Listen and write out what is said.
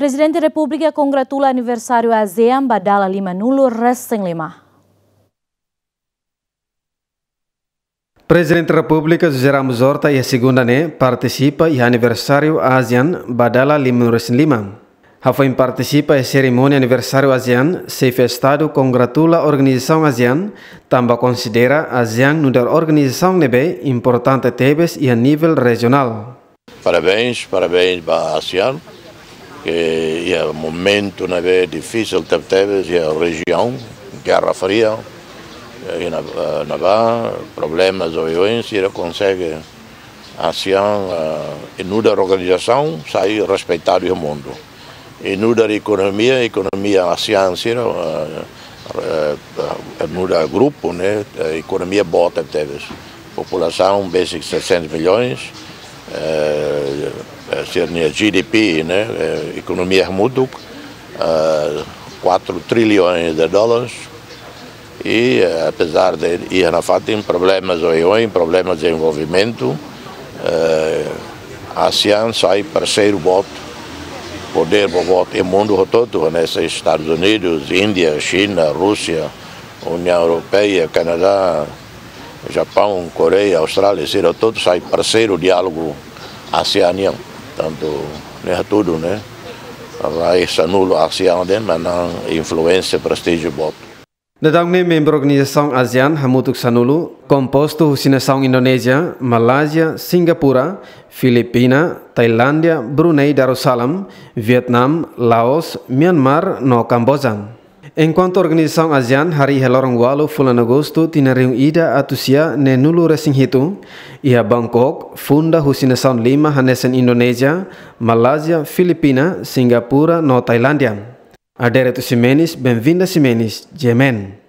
Presidente da República congratula aniversário ASEAN Badala Lima Nulo Resting Lima. Presidente da República José Ramos Horta e a segunda né participa e aniversário ASEAN Badala Lima Resting Lima. Rafael participa em cerimônia aniversário ASEAN, chefe Estado congratula a organização ASEAN, também considera ASEAN uma organização nebe importante tebes e a nível regional. Parabéns, parabéns para a ASEAN, que é um momento nebe difícil tebes e a região, guerra fria, e na, na problemas hoje, e consegue a ASEAN, em uma organização, sair respeitado no mundo nuda economia, economia ASEAN, sino, uh, uh, nuda grupo, né, economia boa teve. População, basic 700 milhões, uh, ser GDP, né, economia muito, uh, 4 trilhões de dólares, e apesar de ir na FATIM, problemas hoje, problemas de desenvolvimento, a ASEAN sai parceiro voto poder voto em mundo todo, né? Estados Unidos, Índia, China, Rússia, União Europeia, Canadá, Japão, Coreia, Austrália, todos sai parceiro diálogo ASEAN, tanto tudo, né? Raiz anulo ação den manang influência prestígio voto. Dadangme member organisasi ASEAN hamutuk sanulu, komposto husinasyon Indonesia, Malaysia, Singapura, Filipina, Thailandia, Brunei Darussalam, Vietnam, Laos, Myanmar, no Kambojan. Enquanto organização ASEAN hari helorong walu fulan agosto tinariung ida atusia ne nulu resing hitu, ia Bangkok, funda nação lima hanesen Indonesia, Malásia, Filipina, Singapura, no Tailândia. Adere tu Simenis, bem-vinda Simenis, Jemen.